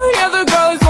The other girls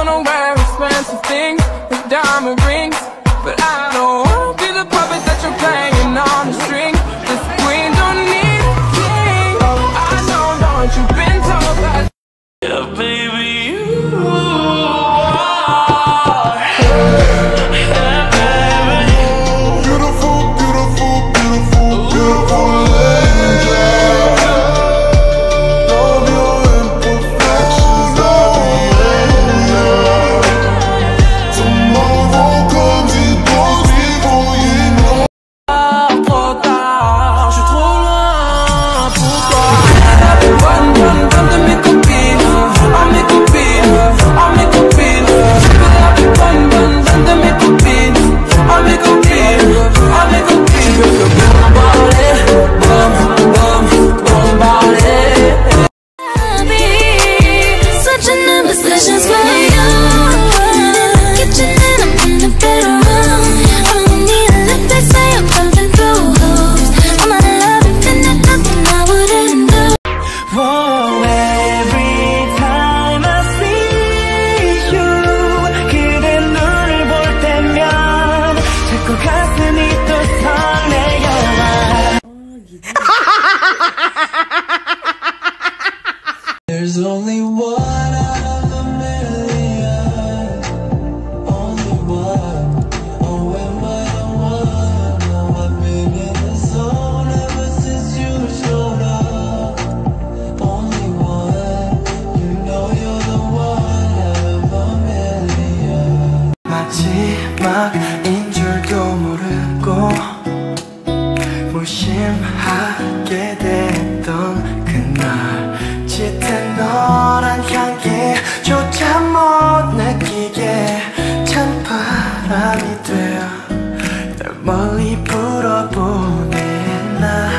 There's only one out of a million. Only one. Oh, am I the one? Oh, I've been in the zone ever since you showed up. Only one. You know you're the one out of a million. 마지막인 줄도 모르고 무심하 널 멀리 불어보내 나.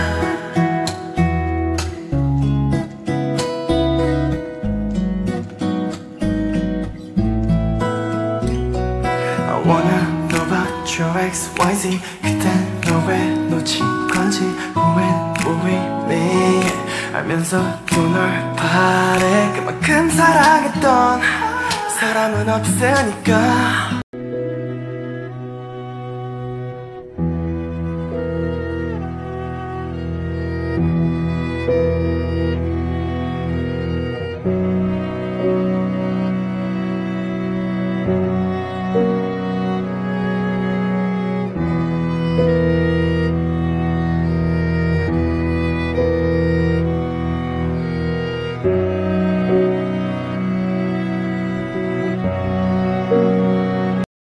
I wanna know about your XYZ 그땐 너왜 놓친 건지 we meet 알면서도 널 바래. 그만큼 사랑했던 사람은 없으니까